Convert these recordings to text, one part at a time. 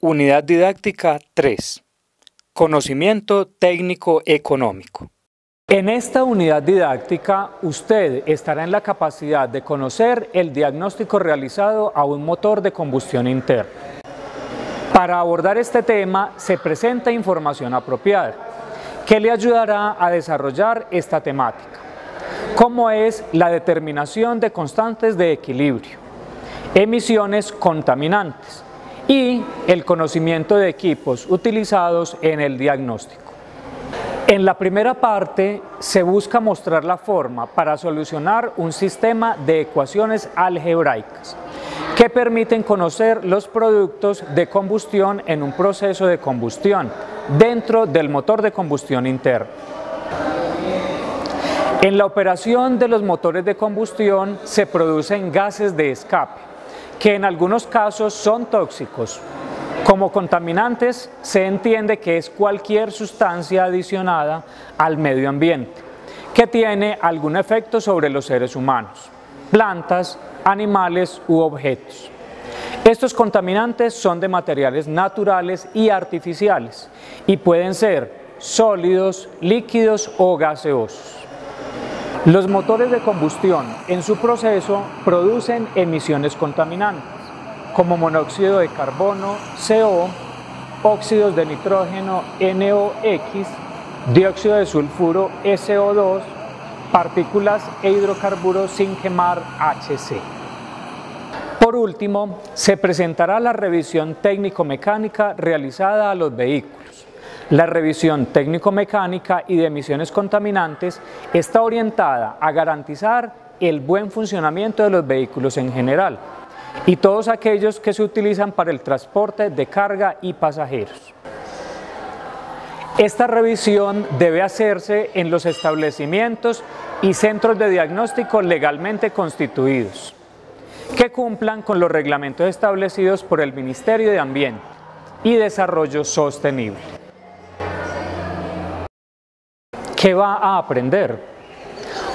Unidad didáctica 3. Conocimiento técnico económico. En esta unidad didáctica, usted estará en la capacidad de conocer el diagnóstico realizado a un motor de combustión interna. Para abordar este tema, se presenta información apropiada que le ayudará a desarrollar esta temática, como es la determinación de constantes de equilibrio, emisiones contaminantes, y el conocimiento de equipos utilizados en el diagnóstico. En la primera parte se busca mostrar la forma para solucionar un sistema de ecuaciones algebraicas que permiten conocer los productos de combustión en un proceso de combustión dentro del motor de combustión interno. En la operación de los motores de combustión se producen gases de escape que en algunos casos son tóxicos. Como contaminantes se entiende que es cualquier sustancia adicionada al medio ambiente que tiene algún efecto sobre los seres humanos, plantas, animales u objetos. Estos contaminantes son de materiales naturales y artificiales y pueden ser sólidos, líquidos o gaseosos. Los motores de combustión en su proceso producen emisiones contaminantes como monóxido de carbono, CO, óxidos de nitrógeno, NOx, dióxido de sulfuro, SO2, partículas e hidrocarburos sin quemar, HC. Por último, se presentará la revisión técnico-mecánica realizada a los vehículos la revisión técnico-mecánica y de emisiones contaminantes está orientada a garantizar el buen funcionamiento de los vehículos en general y todos aquellos que se utilizan para el transporte de carga y pasajeros. Esta revisión debe hacerse en los establecimientos y centros de diagnóstico legalmente constituidos, que cumplan con los reglamentos establecidos por el Ministerio de Ambiente y Desarrollo Sostenible. ¿Qué va a aprender?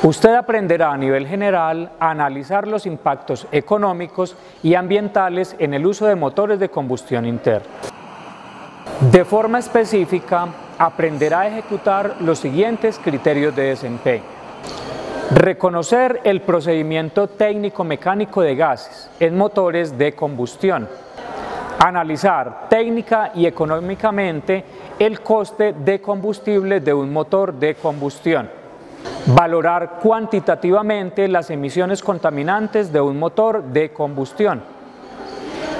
Usted aprenderá a nivel general a analizar los impactos económicos y ambientales en el uso de motores de combustión interna. De forma específica, aprenderá a ejecutar los siguientes criterios de desempeño. Reconocer el procedimiento técnico-mecánico de gases en motores de combustión analizar técnica y económicamente el coste de combustible de un motor de combustión, valorar cuantitativamente las emisiones contaminantes de un motor de combustión,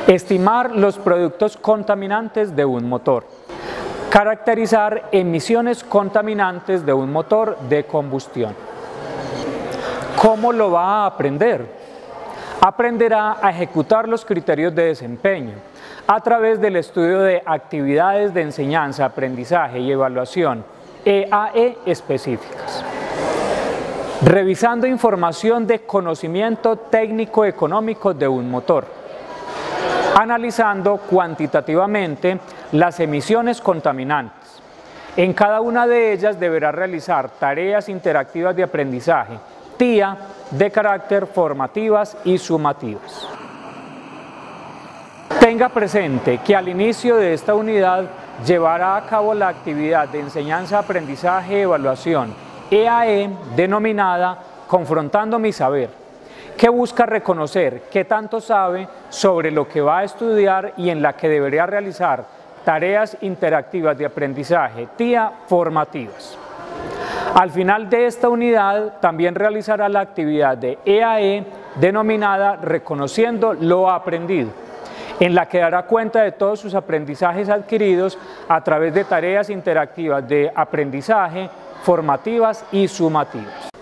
estimar los productos contaminantes de un motor, caracterizar emisiones contaminantes de un motor de combustión. ¿Cómo lo va a aprender? Aprenderá a ejecutar los criterios de desempeño, a través del estudio de actividades de enseñanza, aprendizaje y evaluación EAE e específicas. Revisando información de conocimiento técnico económico de un motor. Analizando cuantitativamente las emisiones contaminantes. En cada una de ellas deberá realizar tareas interactivas de aprendizaje, TIA, de carácter formativas y sumativas. Tenga presente que al inicio de esta unidad llevará a cabo la actividad de enseñanza, aprendizaje evaluación EAE e, denominada Confrontando mi saber, que busca reconocer qué tanto sabe sobre lo que va a estudiar y en la que debería realizar tareas interactivas de aprendizaje, TIA formativas. Al final de esta unidad también realizará la actividad de EAE e, denominada Reconociendo lo aprendido en la que dará cuenta de todos sus aprendizajes adquiridos a través de tareas interactivas de aprendizaje, formativas y sumativas.